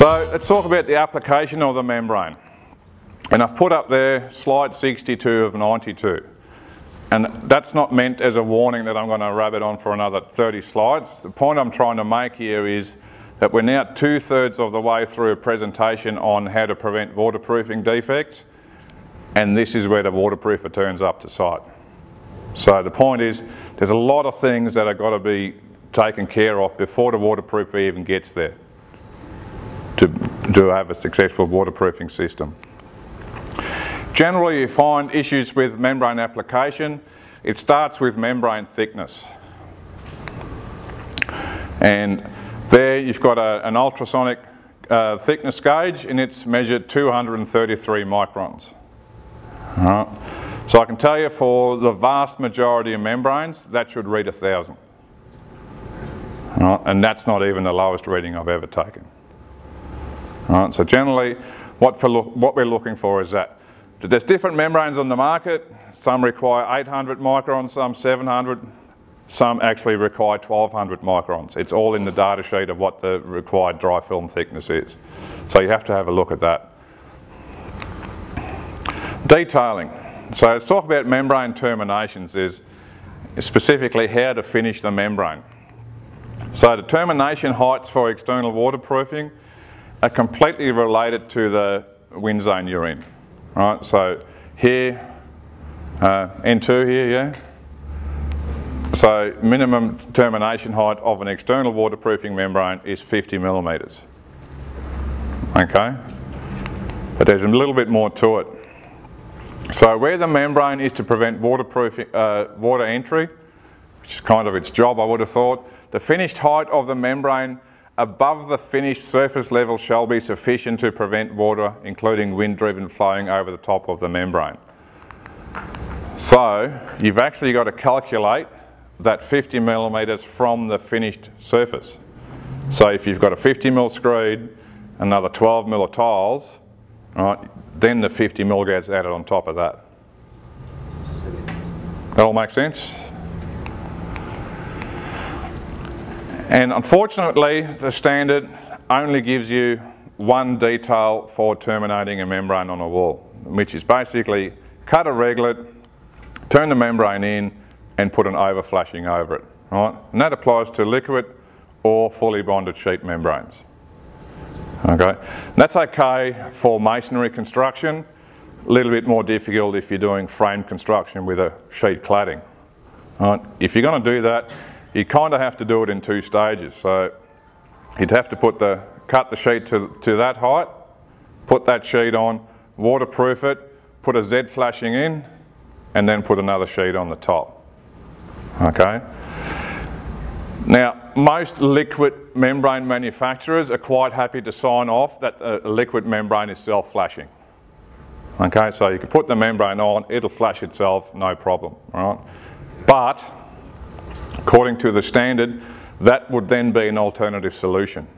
So let's talk about the application of the membrane. And I've put up there slide 62 of 92. And that's not meant as a warning that I'm going to rub it on for another 30 slides. The point I'm trying to make here is that we're now two thirds of the way through a presentation on how to prevent waterproofing defects. And this is where the waterproofer turns up to site. So the point is, there's a lot of things that have got to be taken care of before the waterproofer even gets there to, to have a successful waterproofing system. Generally you find issues with membrane application, it starts with membrane thickness. And there you've got a, an ultrasonic uh, thickness gauge and it's measured 233 microns. Right. So I can tell you for the vast majority of membranes, that should read a thousand. Right. And that's not even the lowest reading I've ever taken. Right. So generally, what, what we're looking for is that. There's different membranes on the market. Some require 800 microns, some 700, some actually require 1200 microns. It's all in the data sheet of what the required dry film thickness is. So you have to have a look at that. Detailing. So let's talk about membrane terminations is specifically how to finish the membrane. So the termination heights for external waterproofing are completely related to the wind zone you're in. Right, so here, uh, N2 here, yeah? So minimum termination height of an external waterproofing membrane is 50 millimetres. Okay? But there's a little bit more to it. So where the membrane is to prevent waterproofing, uh, water entry, which is kind of its job I would have thought, the finished height of the membrane above the finished surface level shall be sufficient to prevent water, including wind-driven flowing over the top of the membrane. So you've actually got to calculate that 50 millimetres from the finished surface. So if you've got a 50 mil screed, another 12 mil of tiles, right, then the 50 mil gets added on top of that. That all make sense? And unfortunately, the standard only gives you one detail for terminating a membrane on a wall, which is basically cut a reglet, turn the membrane in, and put an overflashing over it. Right? And that applies to liquid or fully bonded sheet membranes. Okay, that's okay for masonry construction. A little bit more difficult if you're doing frame construction with a sheet cladding. Right? If you're going to do that, you kind of have to do it in two stages. So you'd have to put the, cut the sheet to, to that height, put that sheet on, waterproof it, put a Z flashing in, and then put another sheet on the top. Okay? Now, most liquid membrane manufacturers are quite happy to sign off that a liquid membrane is self-flashing. Okay, so you can put the membrane on, it'll flash itself, no problem, right? But According to the standard, that would then be an alternative solution.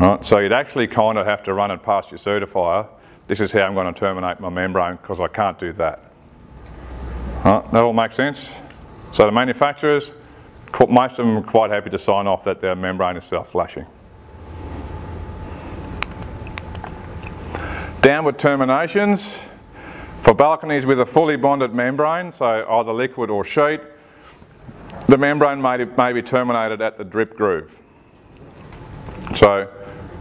Right, so you'd actually kind of have to run it past your certifier. This is how I'm going to terminate my membrane because I can't do that. Right, that all makes sense? So the manufacturers, most of them are quite happy to sign off that their membrane is self-flashing. Downward terminations. For balconies with a fully bonded membrane, so either liquid or sheet, the membrane may, may be terminated at the drip groove. So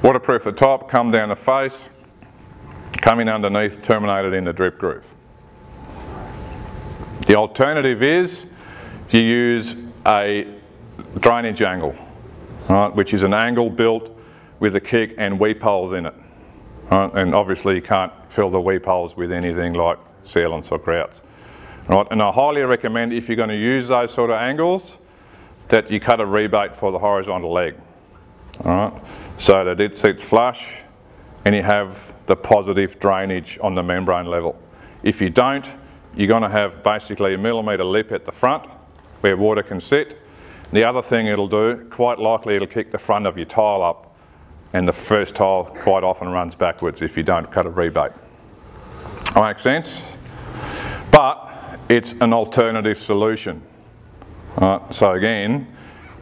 waterproof the top, come down the face, come in underneath, terminated in the drip groove. The alternative is you use a drainage angle, right, which is an angle built with a kick and weep holes in it. Right, and obviously you can't fill the weep holes with anything like sealants or grouts. Right, and I highly recommend if you're going to use those sort of angles that you cut a rebate for the horizontal leg. All right, so that it sits flush and you have the positive drainage on the membrane level. If you don't, you're going to have basically a millimetre lip at the front where water can sit. The other thing it'll do, quite likely it'll kick the front of your tile up and the first tile quite often runs backwards if you don't cut a rebate. That makes sense? But it's an alternative solution. Uh, so again,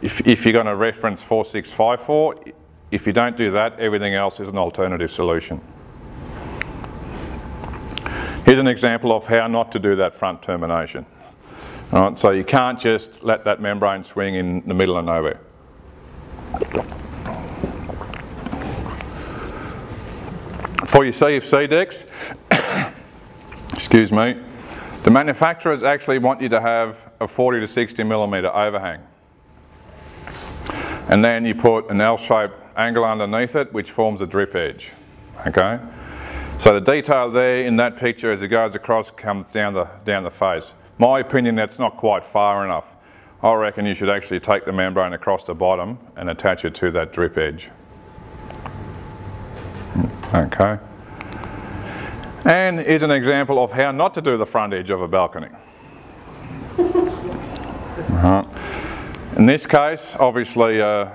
if, if you're going to reference 4654, If you don't do that, everything else is an alternative solution. Here's an example of how not to do that front termination. Right, so you can't just let that membrane swing in the middle of nowhere. For your CFC decks, excuse me, the manufacturers actually want you to have a 40 to 60 millimetre overhang. And then you put an L-shaped angle underneath it which forms a drip edge, okay? So the detail there in that picture as it goes across comes down the, down the face. My opinion, that's not quite far enough. I reckon you should actually take the membrane across the bottom and attach it to that drip edge. Okay. And is an example of how not to do the front edge of a balcony. Right. In this case, obviously, uh,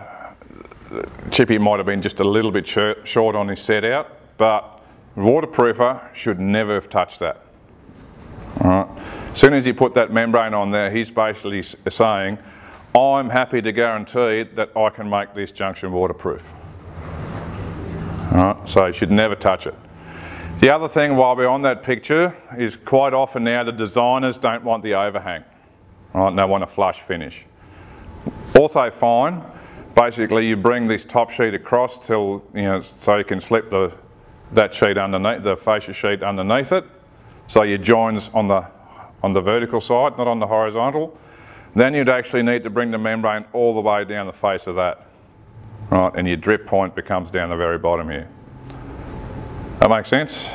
Chippy might have been just a little bit short on his set out, but waterproofer should never have touched that. As soon as he put that membrane on there, he's basically saying, I'm happy to guarantee that I can make this junction waterproof. So you should never touch it. The other thing while we're on that picture is quite often now the designers don't want the overhang. Right, they want a flush finish. Also fine, basically you bring this top sheet across till, you know, so you can slip the, that sheet underneath, the fascia sheet underneath it. So your joins on the, on the vertical side, not on the horizontal. Then you'd actually need to bring the membrane all the way down the face of that. Right, and your drip point becomes down the very bottom here. That makes sense?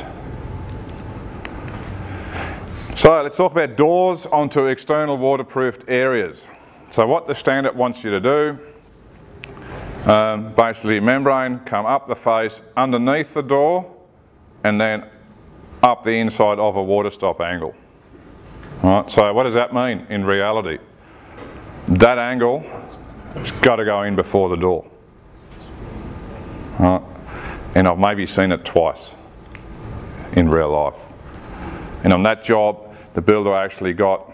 So let's talk about doors onto external waterproofed areas. So what the standard wants you to do, um, basically membrane come up the face underneath the door and then up the inside of a water stop angle. Right, so what does that mean in reality? That angle has got to go in before the door. Right and I've maybe seen it twice in real life. And on that job, the builder actually got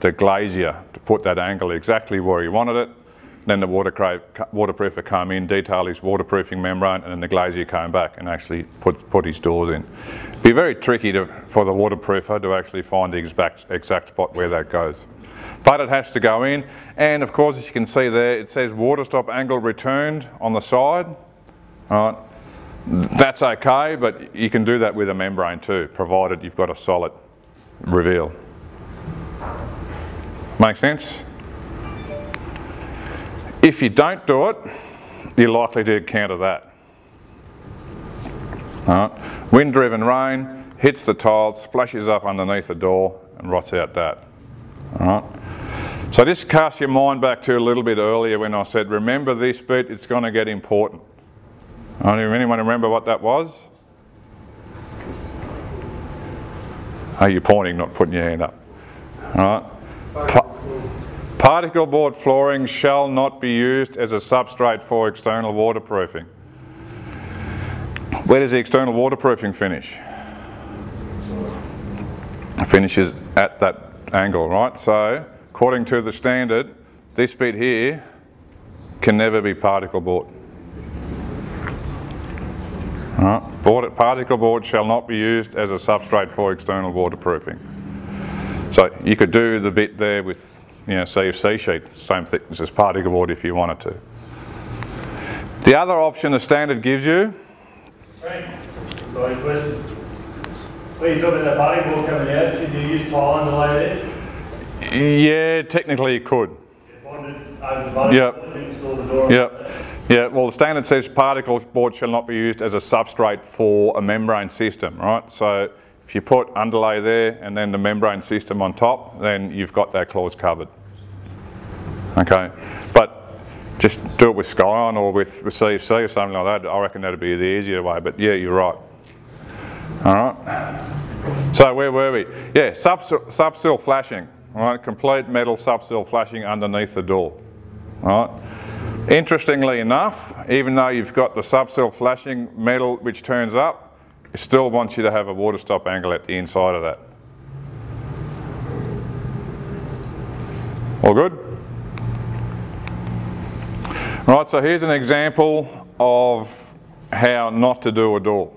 the glazier to put that angle exactly where he wanted it. Then the waterproofer came in, detailed his waterproofing membrane, and then the glazier came back and actually put, put his doors in. It'd be very tricky to, for the waterproofer to actually find the exact, exact spot where that goes. But it has to go in, and of course, as you can see there, it says water stop angle returned on the side. All right. That's okay, but you can do that with a membrane too, provided you've got a solid reveal. Make sense? If you don't do it, you're likely to encounter that. Right. Wind-driven rain hits the tiles, splashes up underneath the door and rots out that. Right. So just cast your mind back to a little bit earlier when I said, remember this bit, it's going to get important. Anyone remember what that was? Are you pointing, not putting your hand up? All right. Pa particle board flooring shall not be used as a substrate for external waterproofing. Where does the external waterproofing finish? It finishes at that angle, right? So, according to the standard, this bit here can never be particle board. Right. Board, particle board shall not be used as a substrate for external waterproofing. So you could do the bit there with you know, CFC sheet, same thickness as particle board if you wanted to. The other option the standard gives you. Frank, sorry, question. When you're talking about particle board coming out, should you use tile underlay there? Yeah, technically you could. Yep. Yep. Yeah, well the standard says particle board shall not be used as a substrate for a membrane system, right? So if you put underlay there and then the membrane system on top, then you've got that clause covered. Okay, but just do it with Scyon or with, CFC or something like that. I reckon that'd be the easier way, but yeah, you're right. All right. So where were we? Yeah, subsill flashing, right? Complete metal subsill flashing underneath the door, all right? Interestingly enough, even though you've got the subsill flashing metal which turns up, it still wants you to have a water stop angle at the inside of that. All good? Right, so here's an example of how not to do a door.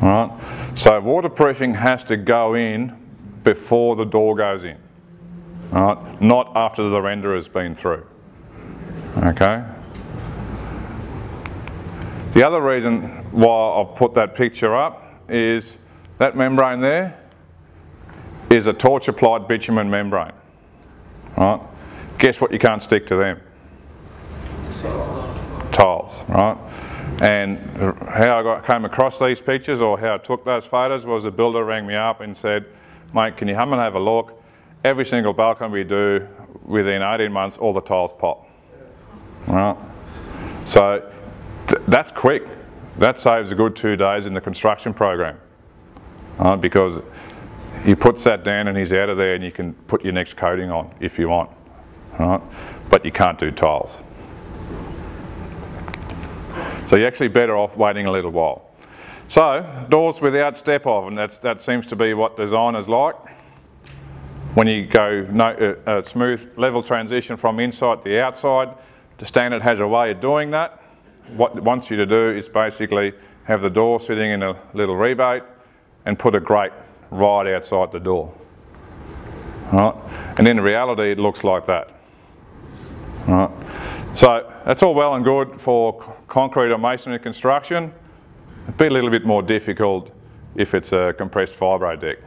Right? So waterproofing has to go in before the door goes in. Right? Not after the render has been through. Okay? The other reason why I've put that picture up is that membrane there is a torch applied bitumen membrane. Right? Guess what you can't stick to them? Tiles, right? And how I got, came across these pictures or how I took those photos was a builder rang me up and said, mate, can you come and have a look? Every single balcony we do, within 18 months, all the tiles pop. Right? So th that's quick. That saves a good two days in the construction program. Right? Because he puts that down and he's out of there and you can put your next coating on if you want. Right? But you can't do tiles. So you're actually better off waiting a little while. So, doors without step off, and that's, that seems to be what designers like. When you go no, uh, smooth level transition from inside to outside, the standard has a way of doing that. What it wants you to do is basically have the door sitting in a little rebate and put a grate right outside the door. And in reality it looks like that. So that's all well and good for concrete or masonry construction. It'd be a little bit more difficult if it's a compressed fibro deck.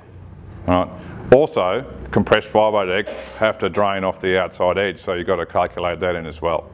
Also, compressed fibro decks have to drain off the outside edge, so you've got to calculate that in as well.